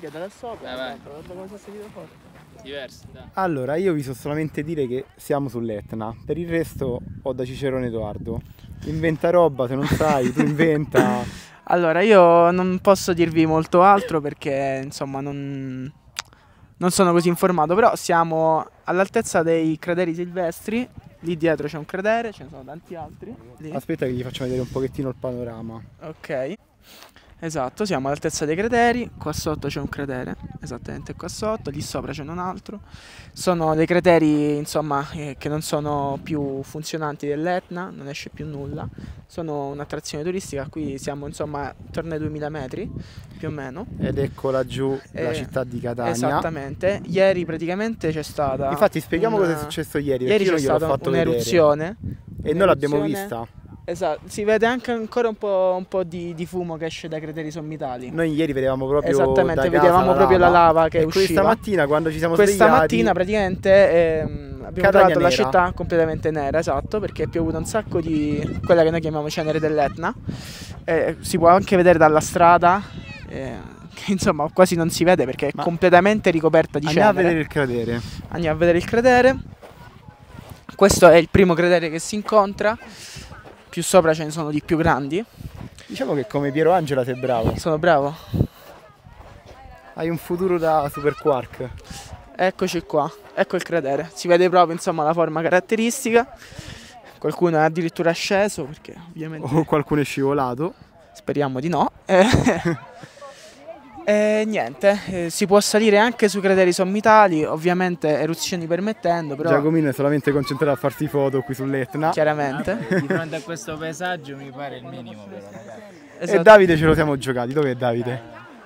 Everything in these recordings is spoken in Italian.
Minchia, da sopra, Eh, guarda come si è salito fuori. Diversi, dai. Allora, io vi so solamente dire che siamo sull'Etna. Per il resto ho da Cicerone Edoardo. Inventa roba, se non sai, tu inventa. Allora, io non posso dirvi molto altro perché, insomma, non, non sono così informato, però siamo all'altezza dei crateri silvestri. Lì dietro c'è un cratere, ce ne sono tanti altri. Lì. Aspetta che gli faccio vedere un pochettino il panorama. Ok. Esatto, siamo all'altezza dei crateri, qua sotto c'è un cratere, esattamente qua sotto, lì sopra c'è un altro. Sono dei crateri, insomma, eh, che non sono più funzionanti dell'Etna, non esce più nulla. Sono un'attrazione turistica, qui siamo insomma intorno ai 2000 metri, più o meno. Ed ecco laggiù la Eh, città di Catania. Esattamente. Ieri praticamente c'è stata Infatti spieghiamo una- cosa è successo ieri, Ieri c'è stata un'eruzione. E noi l'abbiamo vista. Esatto, si vede anche ancora un po', un po' di, di fumo che esce dai crateri sommitali. Noi ieri vedevamo proprio Esattamente, vedevamo proprio la lava che e usciva. questa mattina quando ci siamo Questa svegliati mattina praticamente ehm, abbiamo Catania trovato la nera. città completamente nera, esatto, perché è piovuto un sacco di quella che noi chiamiamo cenere dell'Etna. Eh, si può anche vedere dalla strada, eh, che insomma quasi non si vede perché è Ma- completamente ricoperta di andiamo a cenere. vedere il cratere. Andiamo a vedere il cratere. Questo è il primo cratere che si incontra. Più sopra ce ne sono di più grandi. Diciamo che come Piero Angela sei bravo. Sono bravo. Hai un futuro da super quark. Eccoci qua, ecco il cratere. Si vede proprio insomma la forma caratteristica. Qualcuno è addirittura sceso perché ovviamente O qualcuno è scivolato. speriamo di no. E, e niente, eh, si può salire anche sui crateri sommitali, ovviamente eruzioni permettendo, però Giacomino è solamente concentrato a farsi foto qui sull'Etna. chiaramente. Di fronte a questo paesaggio mi pare il minimo però, ragazzi. E Esatto. Davide ce lo siamo giocati. Dov'è Davide?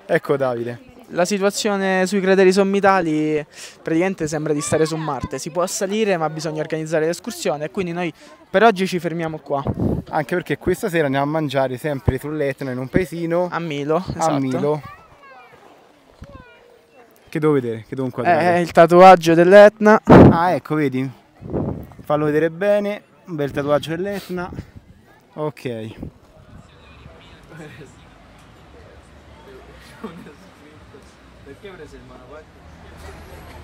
Ecco Davide. La situazione sui crateri sommitali praticamente sembra di stare su Marte. Si può salire, ma bisogna organizzare l'escursione. E quindi noi per oggi ci fermiamo qua, Anche perché questa sera andiamo a mangiare sempre sull'Etna in un paesino a Milo. a esatto. Milo. Che devo vedere? Che devo È inquadrare? il tatuaggio dell'Etna. Ah, ecco, vedi? Fallo vedere bene. Un bel tatuaggio dell'Etna. Ok. Perché hai preso il monopattino?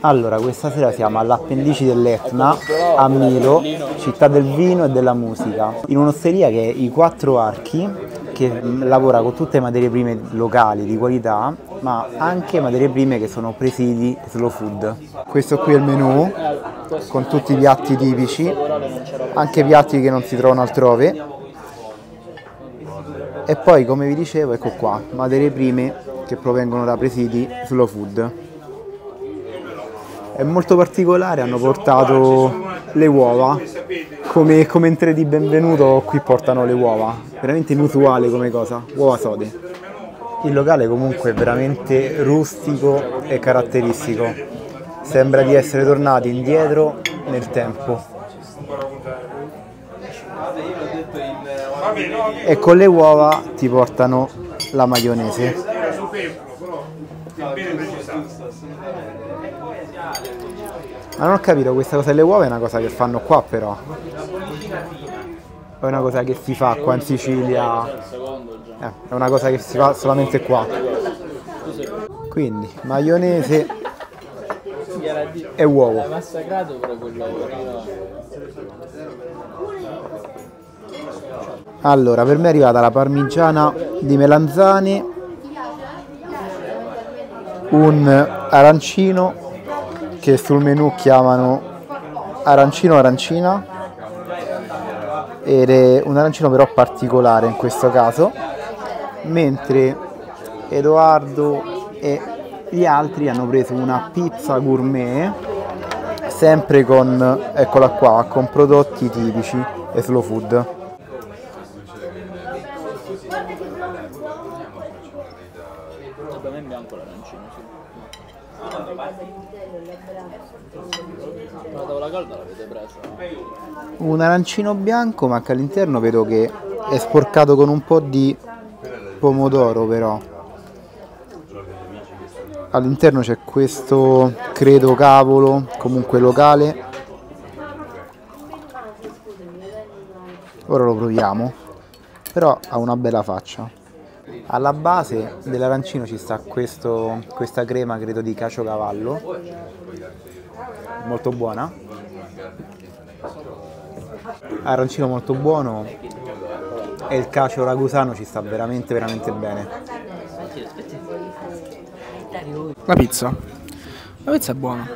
Allora, questa sera siamo all'appendice dell'Etna, a Milo, città del vino e della musica, in un'osteria che è I Quattro Archi, che lavora con tutte materie prime locali di qualità, ma anche materie prime che sono presidi slow food. Questo qui è il menù, con tutti i piatti tipici, anche piatti che non si trovano altrove. E poi, come vi dicevo, ecco qua, materie prime che provengono da presidi slow food è molto particolare, hanno portato le uova, come, come in tre di benvenuto qui portano le uova, veramente inusuale come cosa, uova sode. Il locale comunque è veramente rustico e caratteristico, sembra di essere tornati indietro nel tempo. E con le uova ti portano la maionese. Ma non ho capito, questa cosa delle uova è una cosa che fanno qua però. È una cosa che si fa qua in Sicilia. Eh, è una cosa che si fa solamente qua. Quindi, maionese e uovo. Allora, per me è arrivata la parmigiana di melanzane, un arancino che sul menù chiamano arancino arancina ed è un arancino però particolare in questo caso, mentre Edoardo e gli altri hanno preso una pizza gourmet sempre con, eccola qua, con prodotti tipici e slow food. Da me è bianco l'arancino, sì. La tavola calda l'avete presa? Un arancino bianco ma che all'interno vedo che è sporcato con un po' di pomodoro però. All'interno c'è questo credo cavolo comunque locale. Ora lo proviamo. Però ha una bella faccia. Alla base dell'arancino ci sta questo, questa crema credo di caciocavallo molto buona arancino molto buono e il cacio ragusano ci sta veramente veramente bene La pizza. La pizza è buona.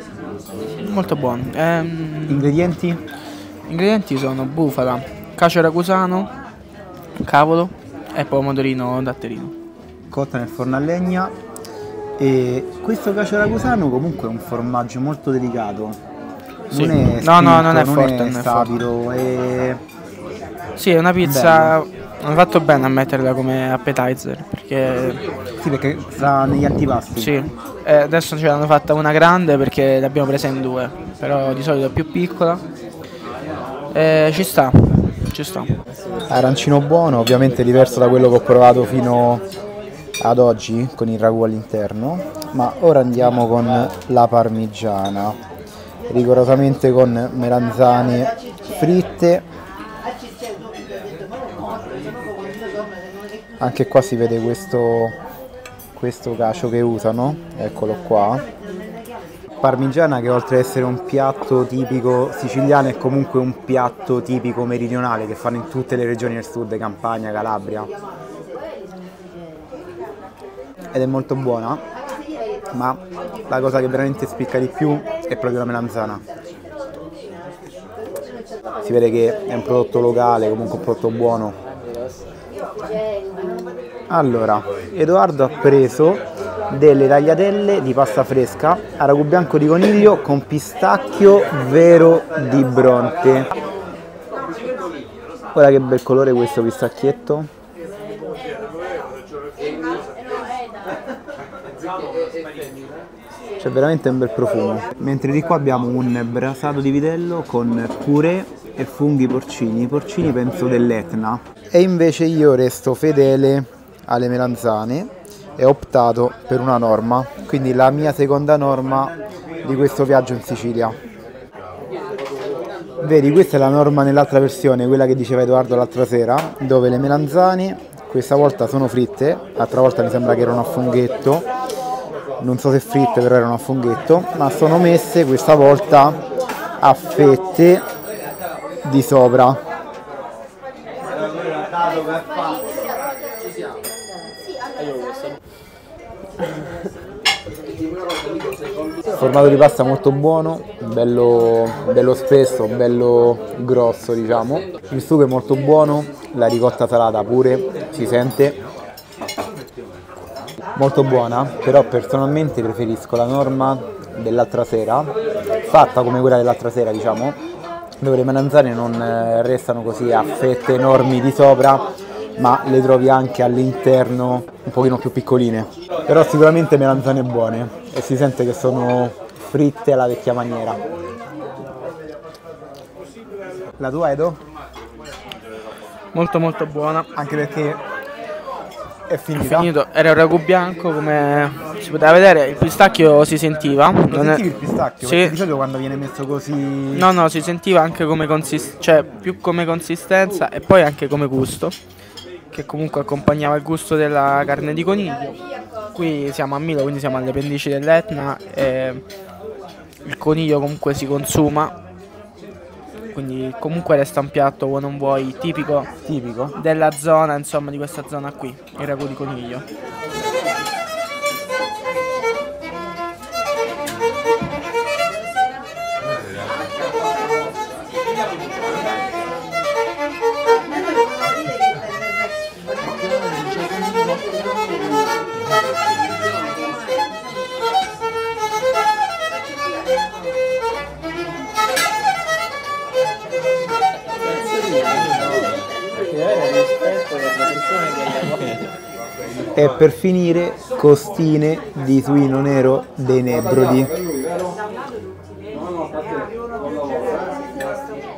Molto buona. Ehm, ingredienti Gli ingredienti sono bufala, cacio ragusano, cavolo e pomodorino datterino. cotta nel forno a legna e questo cacio ragusano comunque è un formaggio molto delicato Sì. non è No, no, non è forte, non è sapido è Sì, è una pizza. Hanno fatto bene a metterla come appetizer perché sì perché sta negli antipasti sì. eh, adesso ce l'hanno fatta una grande perché l'abbiamo presa in due, però di solito è più piccola. Eh, ci sta, ci sta. arancino buono ovviamente diverso da quello che ho provato fino ad oggi con il ragù all'interno ma ora andiamo con la parmigiana rigorosamente con melanzane fritte anche qua si vede questo questo cacio che usano eccolo qua parmigiana che oltre ad essere un piatto tipico siciliano è comunque un piatto tipico meridionale che fanno in tutte le regioni del sud, Campania, Calabria. Ed è molto buona, ma la cosa che veramente spicca di più è proprio la melanzana. Si vede che è un prodotto locale, comunque un prodotto buono. Allora, Edoardo ha preso delle tagliatelle di pasta fresca a ragù bianco di coniglio con pistacchio vero di Bronte. Guarda che bel colore questo pistacchietto. C'è veramente un bel profumo. Mentre di qua abbiamo un brasato di vitello con purè e funghi porcini. Porcini penso dell'Etna. E invece io resto fedele alle melanzane e ho optato per una norma. Quindi la mia seconda norma di questo viaggio in Sicilia. Vedi, questa è la norma nell'altra versione, quella che diceva Edoardo l'altra sera, dove le melanzane questa volta sono fritte, l'altra volta mi sembra che erano a funghetto, non so se fritte però erano a funghetto, ma sono messe questa volta a fette di sopra. Formato di pasta molto buono, bello, bello spesso, bello grosso diciamo. Il sugo è molto buono, la ricotta salata pure, si sente. Molto buona, però personalmente preferisco la norma dell'altra sera, fatta come quella dell'altra sera diciamo, dove le melanzane non eh, restano così a fette enormi di sopra, ma le trovi anche all'interno un pochino più piccoline. Però sicuramente melanzane buone e si sente che sono fritte alla vecchia maniera. La tua Edo? Molto molto buona. Anche perché è finita. Finito, era un ragù bianco come si poteva vedere, il pistacchio si sentiva. Lo non è- sentivi il pistacchio? Sì. Di solito quando viene messo così... No, no, si sentiva anche come consistenza, cioè più come consistenza e poi anche come gusto, che comunque accompagnava il gusto della carne di coniglio. Qui siamo a Milo, quindi siamo alle pendici dell'Etna e il coniglio comunque si consuma, quindi comunque resta un piatto, vuoi non vuoi, tipico Tipico. della zona, insomma, di questa zona qui, il ragù di coniglio. E per finire costine di suino nero dei Nebrodi.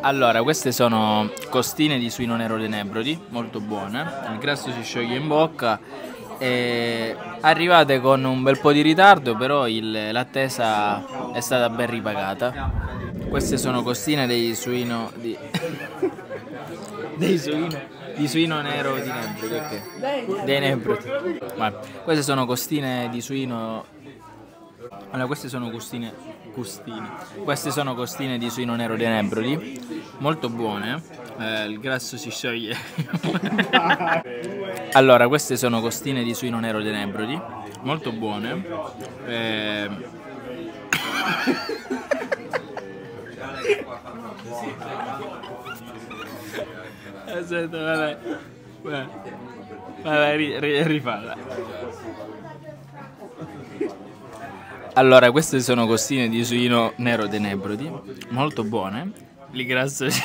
Allora, queste sono costine di suino nero dei Nebrodi, molto buone. Il grasso si scioglie in bocca E arrivate con un bel po' di ritardo, però l'attesa è stata ben ripagata. Queste sono costine dei suino di dei suino di suino nero di ok. Dei. Vabbè. Queste sono costine di suino allora, queste sono costine, costine. Queste sono costine di suino nero di Nebrodi, molto buone. Eh, il grasso si scioglie. allora, queste sono costine di suino nero di Nebrodi, molto buone. Eh, Aspetta, vabbè. Vabbè, vabbè ri- ri- rifalla. Allora, queste sono costine di suino nero de Nebrodi, molto buone. Li grasso